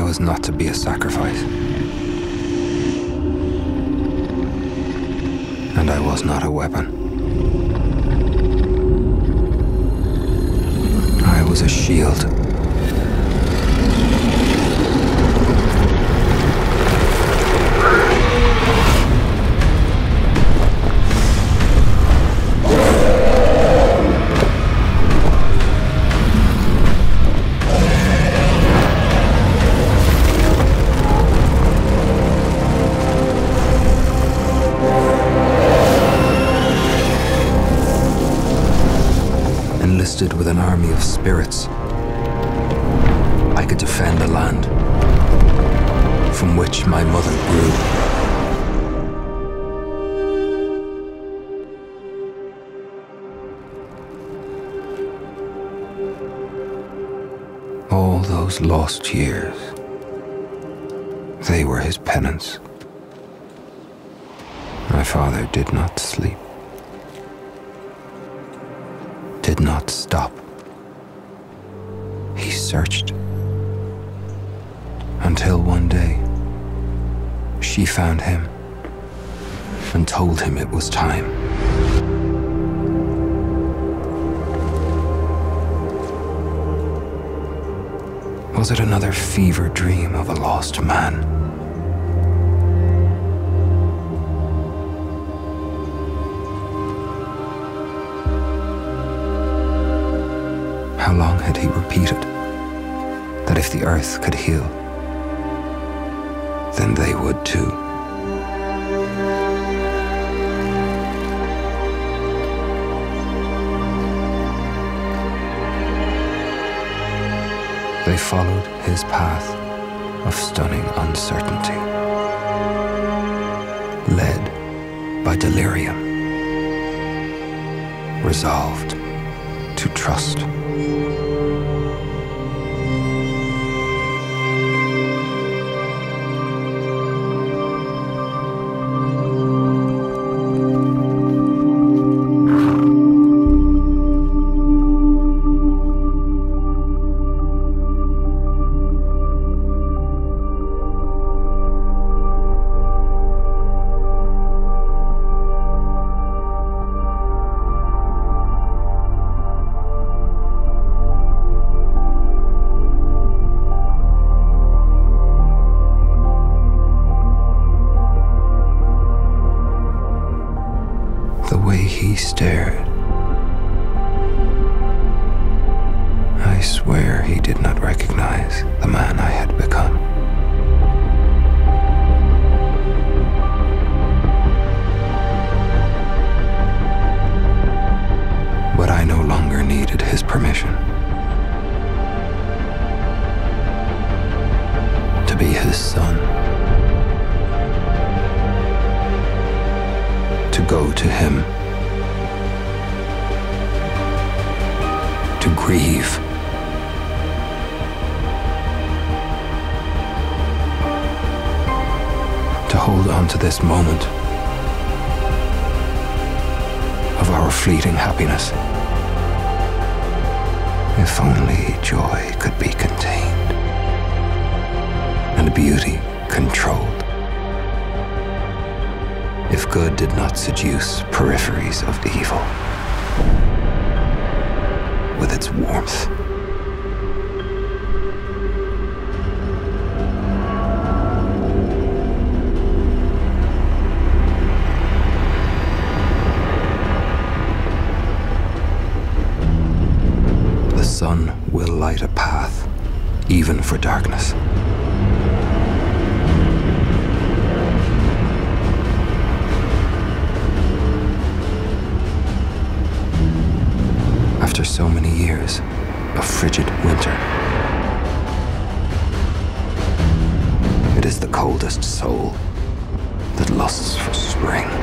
I was not to be a sacrifice. And I was not a weapon. I was a shield. Enlisted with an army of spirits, I could defend a land from which my mother grew. All those lost years, they were his penance. My father did not sleep. Did not stop. He searched. Until one day, she found him and told him it was time. Was it another fever dream of a lost man? How long had he repeated that if the earth could heal, then they would too? They followed his path of stunning uncertainty, led by delirium, resolved to trust. He I swear he did not recognize the man I had become. But I no longer needed his permission. To be his son. To go to him to grieve. Hold on to this moment of our fleeting happiness. If only joy could be contained and beauty controlled. If good did not seduce peripheries of evil with its warmth. Will light a path, even for darkness. after so many years of frigid winter. It is the coldest soul that lusts for spring.